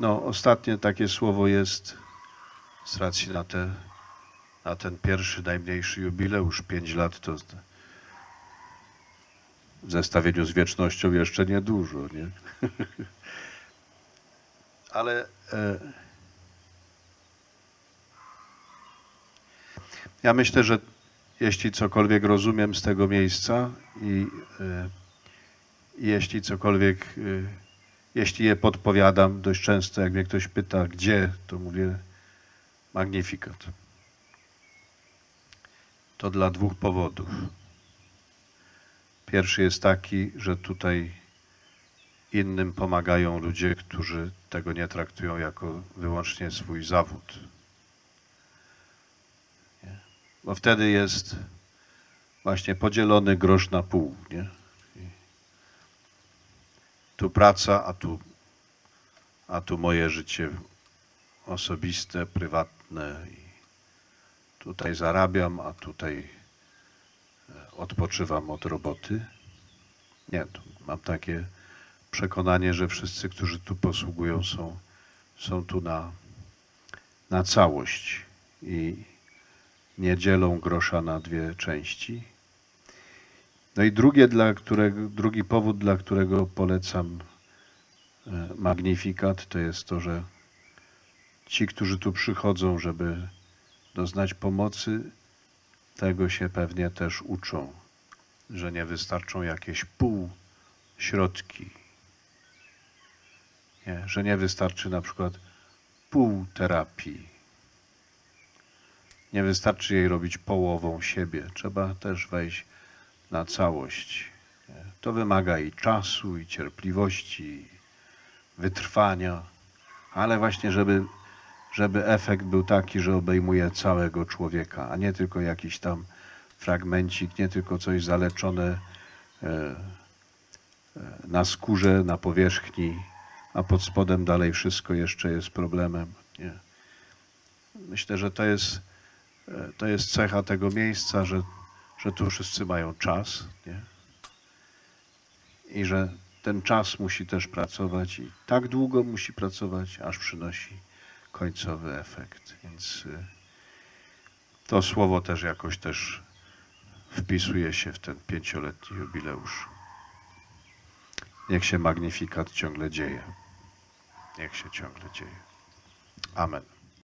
No, ostatnie takie słowo jest z racji na, te, na ten pierwszy, najmniejszy jubileusz, 5 lat, to w zestawieniu z wiecznością jeszcze niedużo, nie? Ale e, ja myślę, że jeśli cokolwiek rozumiem z tego miejsca i e, jeśli cokolwiek, e, jeśli je podpowiadam dość często, jak mnie ktoś pyta, gdzie, to mówię Magnificat. To dla dwóch powodów. Pierwszy jest taki, że tutaj innym pomagają ludzie, którzy tego nie traktują jako wyłącznie swój zawód. Bo wtedy jest właśnie podzielony grosz na pół. Nie? Tu praca, a tu, a tu moje życie osobiste, prywatne. I tutaj zarabiam, a tutaj e, odpoczywam od roboty. Nie, mam takie przekonanie, że wszyscy, którzy tu posługują, są, są tu na, na całość i nie dzielą grosza na dwie części. No i drugie, dla którego, drugi powód, dla którego polecam e, Magnifikat, to jest to, że ci, którzy tu przychodzą, żeby doznać pomocy, tego się pewnie też uczą, że nie wystarczą jakieś pół środki. Nie, że nie wystarczy na przykład pół terapii. Nie wystarczy jej robić połową siebie. Trzeba też wejść na całość. To wymaga i czasu, i cierpliwości, i wytrwania, ale właśnie, żeby, żeby efekt był taki, że obejmuje całego człowieka, a nie tylko jakiś tam fragmencik, nie tylko coś zaleczone e, e, na skórze, na powierzchni, a pod spodem dalej wszystko jeszcze jest problemem. Nie. Myślę, że to jest, e, to jest cecha tego miejsca, że, że tu wszyscy mają czas nie? i że ten czas musi też pracować i tak długo musi pracować, aż przynosi końcowy efekt. Więc y, to słowo też jakoś też wpisuje się w ten pięcioletni jubileusz. Niech się magnifikat ciągle dzieje. Niech się ciągle dzieje. Amen.